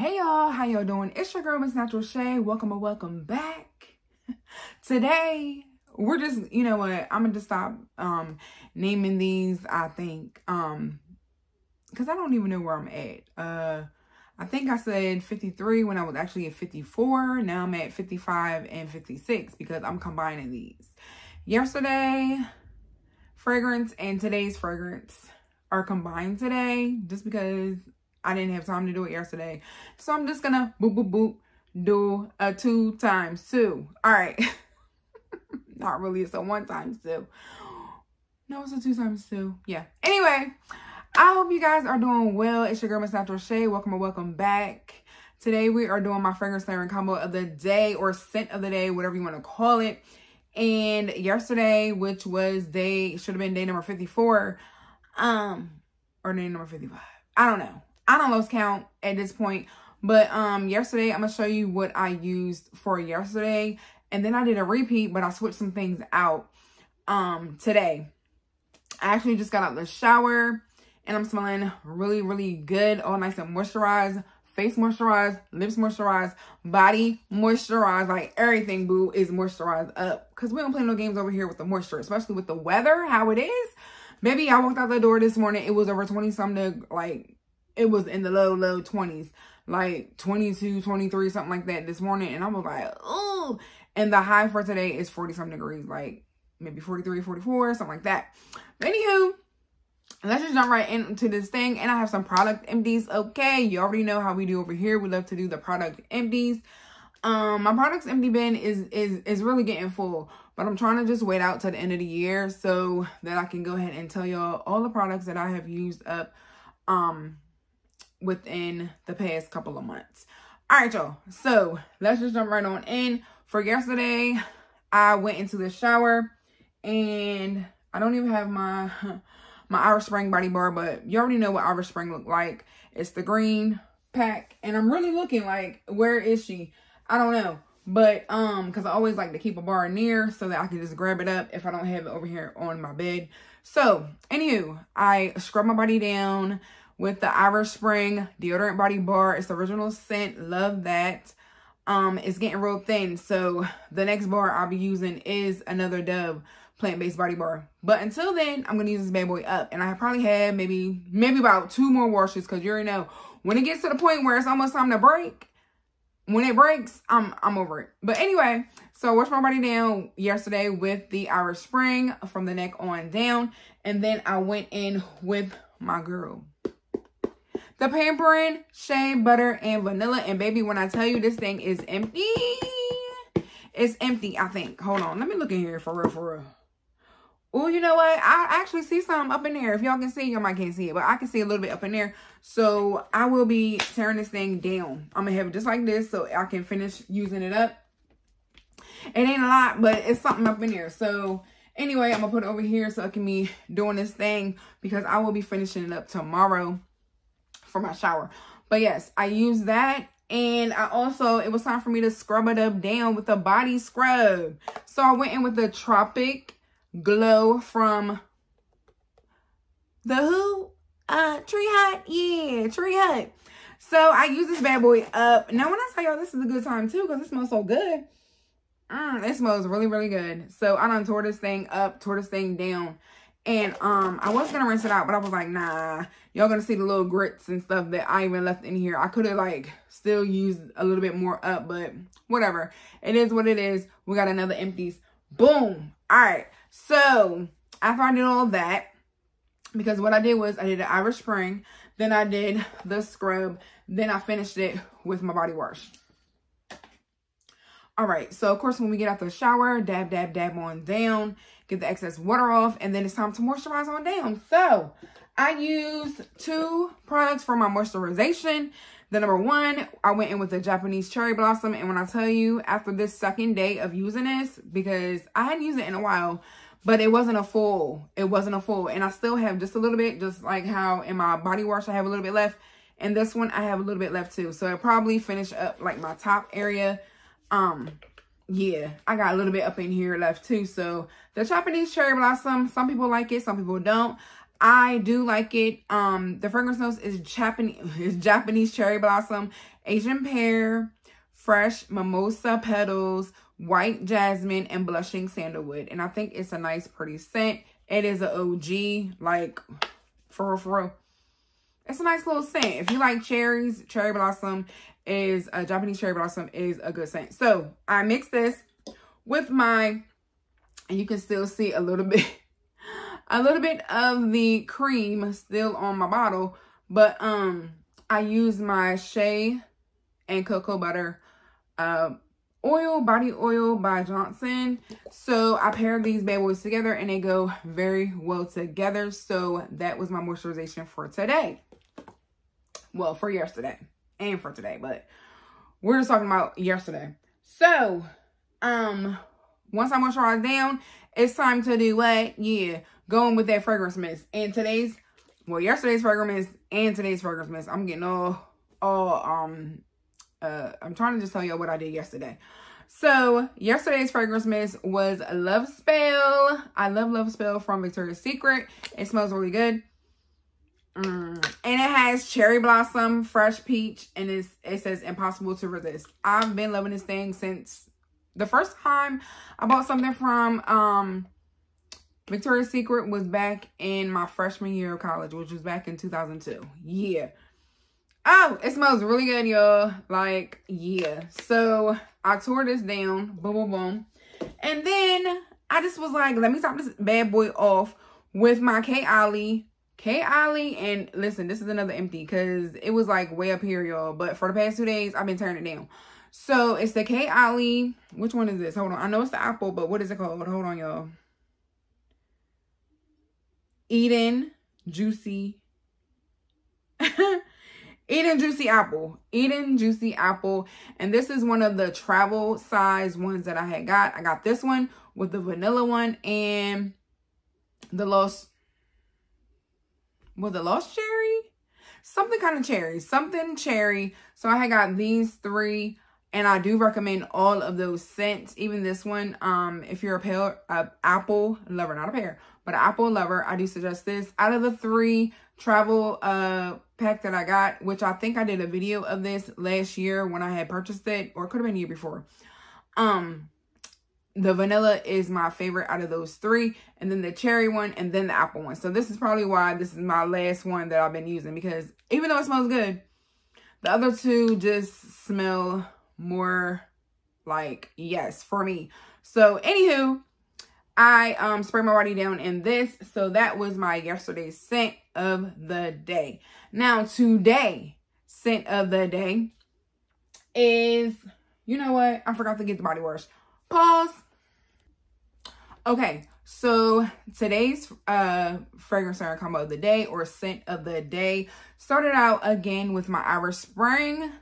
Hey y'all, how y'all doing? It's your girl, Miss Natural Shay. Welcome or welcome back. Today, we're just, you know what, I'm gonna just stop um naming these, I think. Um, because I don't even know where I'm at. Uh I think I said 53 when I was actually at 54. Now I'm at 55 and 56 because I'm combining these. Yesterday, fragrance and today's fragrance are combined today just because I didn't have time to do it yesterday. So I'm just gonna boop, boop, boop, do a two times two. All right. Not really, it's a one times two. No, it's a two times two. Yeah. Anyway, I hope you guys are doing well. It's your girl, Miss Natural Shay. Welcome or welcome back. Today we are doing my fragrance layering combo of the day or scent of the day, whatever you want to call it. And yesterday, which was day, should have been day number 54, um, or day number 55. I don't know. I don't lose count at this point. But um, yesterday, I'm going to show you what I used for yesterday. And then I did a repeat, but I switched some things out um, today. I actually just got out the shower and I'm smelling really, really good. All nice and moisturized. Face moisturized, lips moisturized, body moisturized. Like everything, boo, is moisturized up. Because we don't play no games over here with the moisture, especially with the weather, how it is. Maybe I walked out the door this morning. It was over 20 something, like it was in the low, low 20s, like 22, 23, something like that this morning. And I was like, oh, and the high for today is 40 something degrees, like maybe 43, 44, something like that. Anywho, let's just jump right into this thing. And I have some product empties. Okay, you already know how we do over here. We love to do the product empties. Um, my products empty bin is is is really getting full, but I'm trying to just wait out to the end of the year so that I can go ahead and tell y'all all the products that I have used up. Um, within the past couple of months. All right, y'all. So let's just jump right on in. For yesterday, I went into the shower and I don't even have my my Irish Spring body bar, but you already know what Irish Spring look like. It's the green pack and I'm really looking like, where is she? I don't know. But, um, because I always like to keep a bar near so that I can just grab it up if I don't have it over here on my bed. So, anywho, I scrub my body down with the Irish Spring deodorant body bar. It's the original scent. Love that. Um, it's getting real thin. So the next bar I'll be using is another Dove plant-based body bar. But until then, I'm gonna use this bad boy up. And I probably have maybe maybe about two more washes because you already know when it gets to the point where it's almost time to break, when it breaks, I'm I'm over it. But anyway, so I washed my body down yesterday with the Irish Spring from the neck on down. And then I went in with my girl the pampering, shea butter, and vanilla. And baby, when I tell you this thing is empty, it's empty, I think. Hold on. Let me look in here for real, for real. Oh, you know what? I actually see some up in there. If y'all can see, y'all might can't see it, but I can see a little bit up in there. So I will be tearing this thing down. I'm to have it just like this so I can finish using it up. It ain't a lot, but it's something up in there. So anyway, I'm to put it over here so I can be doing this thing because I will be finishing it up tomorrow for my shower. But yes, I use that. And I also, it was time for me to scrub it up down with a body scrub. So I went in with the Tropic Glow from the who? Uh, Tree Hut. Yeah, Tree Hut. So I use this bad boy up. Now, when I tell y'all this is a good time too, because it smells so good. Mm, it smells really, really good. So I done tore this thing up, tore this thing down. And um, I was gonna rinse it out, but I was like, nah, y'all gonna see the little grits and stuff that I even left in here. I could have like still used a little bit more up, but whatever. It is what it is. We got another empties. Boom. All right. So after I did all that, because what I did was I did an Irish Spring, then I did the scrub, then I finished it with my body wash. All right, so of course, when we get out the shower, dab, dab, dab on down, get the excess water off, and then it's time to moisturize on down. So I used two products for my moisturization. The number one, I went in with the Japanese Cherry Blossom. And when I tell you, after this second day of using this, because I hadn't used it in a while, but it wasn't a full. It wasn't a full. And I still have just a little bit, just like how in my body wash, I have a little bit left. And this one, I have a little bit left too. So I probably finish up like my top area um, yeah, I got a little bit up in here left too. So the Japanese cherry blossom, some people like it, some people don't. I do like it. Um, the fragrance notes is Japanese, is Japanese cherry blossom, Asian pear, fresh mimosa petals, white jasmine, and blushing sandalwood. And I think it's a nice, pretty scent. It is an OG, like, for real, for real. It's a nice little scent. If you like cherries, cherry blossom is, a Japanese cherry blossom is a good scent. So, I mix this with my, and you can still see a little bit a little bit of the cream still on my bottle, but um, I use my Shea and Cocoa Butter uh, oil, body oil by Johnson. So I paired these bad boys together and they go very well together. So that was my moisturization for today. Well, for yesterday and for today, but we're just talking about yesterday. So, um, once I moisturize down, it's time to do what? Yeah, going with that fragrance mist. And today's, well, yesterday's fragrance mist and today's fragrance mist. I'm getting all, all, um, uh, I'm trying to just tell y'all what I did yesterday. So, yesterday's fragrance mist was Love Spell. I love Love Spell from Victoria's Secret. It smells really good. Mm. And it has cherry blossom, fresh peach, and it's, it says impossible to resist. I've been loving this thing since the first time I bought something from um Victoria's Secret was back in my freshman year of college, which was back in 2002. Yeah. Oh, it smells really good, y'all. Like, yeah. So, I tore this down. Boom, boom, boom. And then, I just was like, let me top this bad boy off with my Kayali. K. Ollie, and listen, this is another empty because it was like way up here, y'all. But for the past two days, I've been turning it down. So, it's the Kayali. Which one is this? Hold on. I know it's the apple, but what is it called? Hold on, y'all. Eden Juicy. Eden Juicy Apple. Eden Juicy Apple. And this is one of the travel size ones that I had got. I got this one with the vanilla one and the Lost, with the Lost Cherry? Something kind of cherry. Something cherry. So I had got these three. And I do recommend all of those scents, even this one. Um, if you're a pale uh, apple lover, not a pear, but apple lover, I do suggest this. Out of the three travel uh pack that I got, which I think I did a video of this last year when I had purchased it, or it could have been the year before. Um, the vanilla is my favorite out of those three, and then the cherry one, and then the apple one. So this is probably why this is my last one that I've been using because even though it smells good, the other two just smell more like yes for me. So anywho, I um spray my body down in this. So that was my yesterday's scent of the day. Now today, scent of the day is, you know what? I forgot to get the body wash. Pause. Okay, so today's uh fragrance combo of the day or scent of the day started out again with my Irish Spring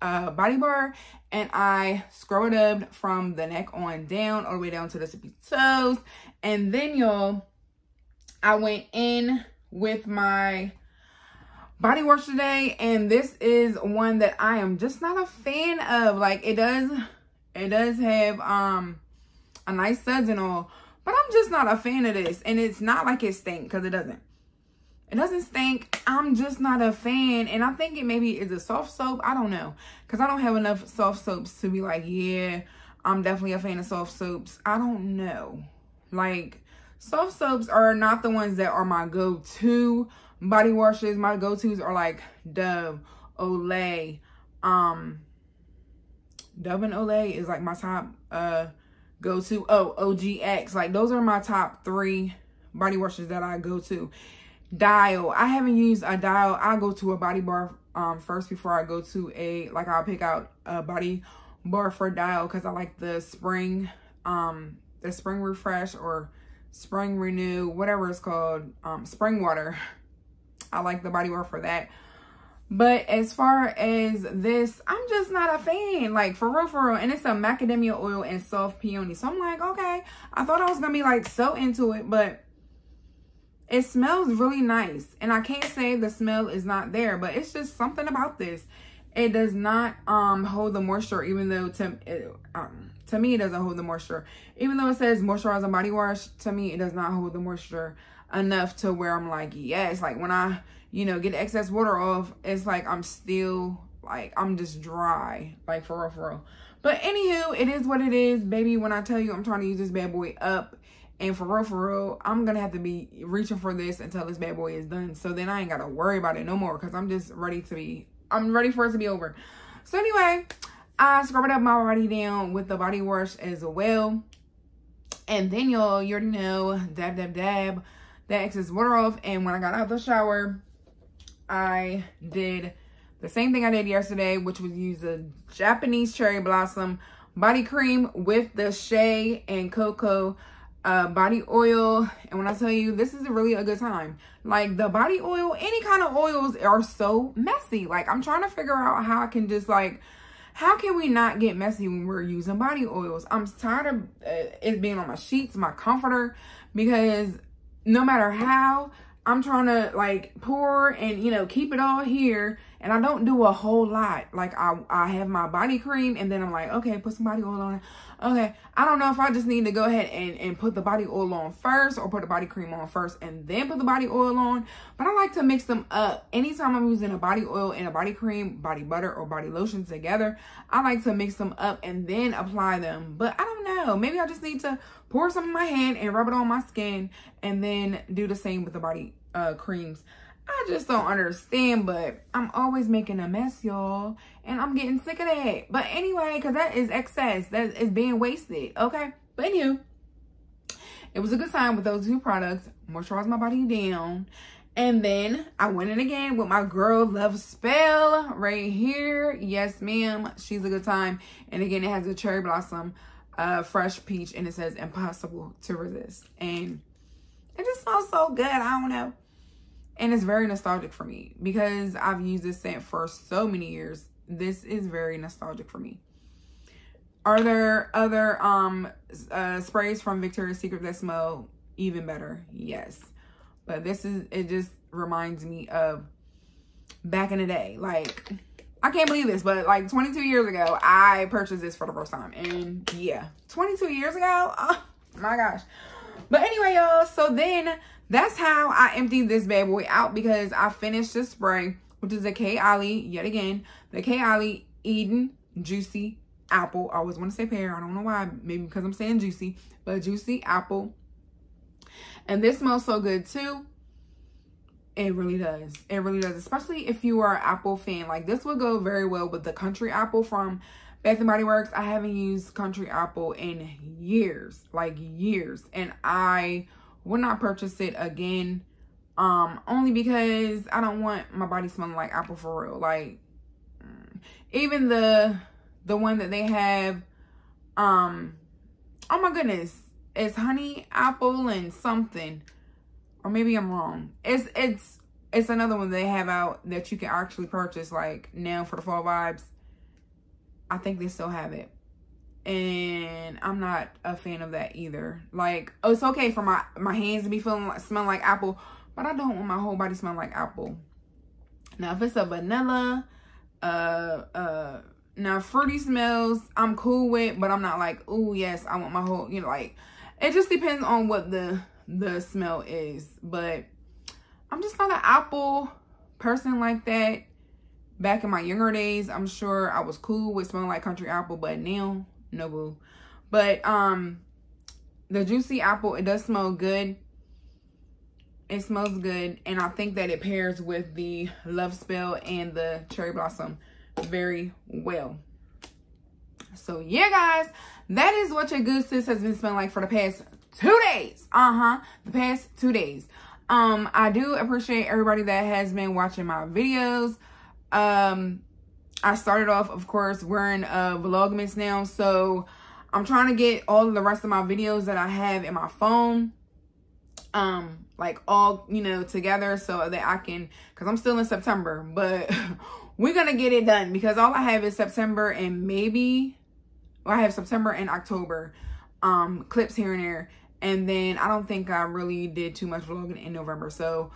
uh, body bar and I scrubbed up from the neck on down all the way down to the tippy toes. And then y'all, I went in with my body wash today and this is one that I am just not a fan of. Like it does, it does have um a nice suds and all, but I'm just not a fan of this. And it's not like it stinks because it doesn't. It doesn't stink. I'm just not a fan. And I think it maybe is a soft soap. I don't know. Because I don't have enough soft soaps to be like, yeah, I'm definitely a fan of soft soaps. I don't know. Like, soft soaps are not the ones that are my go-to body washes. My go-tos are like Dove, Olay. Um, Dove Olay is like my top uh go-to. Oh, OGX. Like, those are my top three body washes that I go to. Dial. I haven't used a dial. I go to a body bar um first before i go to a like i'll pick out a body bar for dial because i like the spring um the spring refresh or spring renew whatever it's called um spring water. I like the body bar for that but as far as this i'm just not a fan like for real for real and it's a macadamia oil and soft peony so i'm like okay i thought i was gonna be like so into it but it smells really nice. And I can't say the smell is not there, but it's just something about this. It does not um hold the moisture, even though to, it, um, to me it doesn't hold the moisture. Even though it says moisturize and body wash, to me it does not hold the moisture enough to where I'm like, yes, like when I, you know, get excess water off, it's like I'm still like I'm just dry, like for real, for real. But anywho, it is what it is, baby. When I tell you I'm trying to use this bad boy up, and for real, for real, I'm gonna have to be reaching for this until this bad boy is done. So then I ain't gotta worry about it no more because I'm just ready to be. I'm ready for it to be over. So anyway, I scrubbed up my body down with the body wash as well. And then y'all, you already know, dab, dab, dab, the excess water off. And when I got out the shower, I did the same thing I did yesterday, which was use the Japanese cherry blossom body cream with the Shea and Cocoa uh, body oil. And when I tell you, this is really a good time. Like the body oil, any kind of oils are so messy. Like I'm trying to figure out how I can just like, how can we not get messy when we're using body oils? I'm tired of uh, it being on my sheets, my comforter, because no matter how I'm trying to like pour and, you know, keep it all here and I don't do a whole lot. Like I, I have my body cream and then I'm like, okay, put some body oil on it. Okay, I don't know if I just need to go ahead and, and put the body oil on first or put the body cream on first and then put the body oil on. But I like to mix them up. Anytime I'm using a body oil and a body cream, body butter, or body lotion together, I like to mix them up and then apply them. But I don't know. Maybe I just need to pour some in my hand and rub it on my skin and then do the same with the body uh, creams. I just don't understand, but I'm always making a mess, y'all. And I'm getting sick of that. But anyway, because that is excess. That is being wasted, okay? But anyway, it was a good time with those two products. Moisturize my body down. And then I went in again with my girl Love Spell right here. Yes, ma'am. She's a good time. And again, it has a cherry blossom, uh, fresh peach, and it says impossible to resist. And it just smells so good. I don't know. And it's very nostalgic for me because I've used this scent for so many years. This is very nostalgic for me. Are there other um uh, sprays from Victoria's Secret that smell even better? Yes. But this is, it just reminds me of back in the day. Like, I can't believe this, but like 22 years ago, I purchased this for the first time. And yeah, 22 years ago? Oh my gosh. But anyway, y'all, so then that's how I emptied this bad boy out because I finished the spray, which is the Kayali, yet again, the Kayali Eden Juicy Apple. I always want to say pear. I don't know why. Maybe because I'm saying juicy, but Juicy Apple. And this smells so good too. It really does. It really does. Especially if you are an Apple fan. Like this would go very well with the Country Apple from Bath Body Works. I haven't used Country Apple in years. Like years. And I will not purchase it again. Um, only because I don't want my body smelling like apple for real. Like mm, even the the one that they have, um, oh my goodness, it's honey apple and something, or maybe I'm wrong. It's it's it's another one they have out that you can actually purchase like now for the fall vibes. I think they still have it and I'm not a fan of that either. Like, oh, it's okay for my my hands to be feeling like smelling like apple, but I don't want my whole body smelling like apple. Now, if it's a vanilla, uh, uh, now fruity smells, I'm cool with, but I'm not like, oh yes, I want my whole, you know, like, it just depends on what the the smell is. But I'm just not an apple person like that. Back in my younger days, I'm sure I was cool with smelling like country apple, but now no boo. But um, the juicy apple, it does smell good. It smells good. And I think that it pairs with the Love Spell and the Cherry Blossom very well. So yeah, guys, that is what your good sis has been smelling like for the past two days. Uh-huh. The past two days. Um, I do appreciate everybody that has been watching my videos. Um, I started off, of course, wearing a Vlogmas now. So I'm trying to get all the rest of my videos that I have in my phone, um, like all, you know, together so that I can, because I'm still in September, but we're going to get it done because all I have is September and maybe, well, I have September and October um, clips here and there. And then I don't think I really did too much vlogging in November. So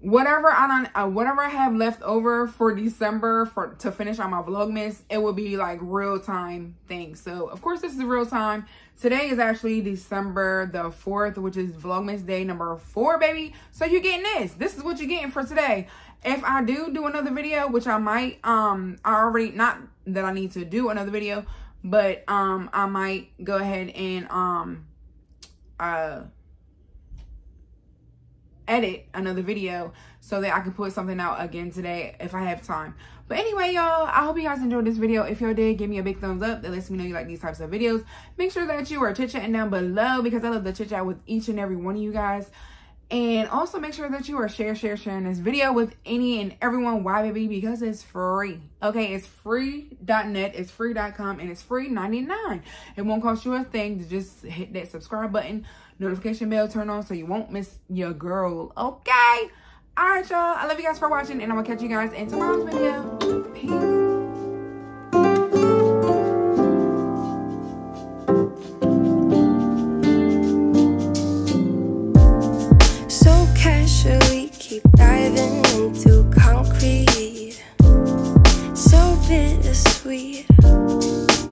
whatever I don't uh, whatever I have left over for December for to finish on my vlogmas, it will be like real time things. So of course this is real time. Today is actually December the 4th, which is vlogmas day number four, baby. So you're getting this. This is what you're getting for today. If I do do another video, which I might, um, I already, not that I need to do another video, but um, I might go ahead and um, uh, edit another video so that I can put something out again today if I have time. But anyway, y'all, I hope you guys enjoyed this video. If y'all did, give me a big thumbs up. That lets me know you like these types of videos. Make sure that you are chit-chatting down below because I love the chit-chat with each and every one of you guys. And also make sure that you are share, share, sharing this video with any and everyone. Why, baby? Because it's free. Okay, it's free.net, it's free.com, and it's free 99. It won't cost you a thing to just hit that subscribe button, notification bell turn on so you won't miss your girl. Okay? All right, y'all. I love you guys for watching, and I'm going to catch you guys in tomorrow's video. Peace. Diving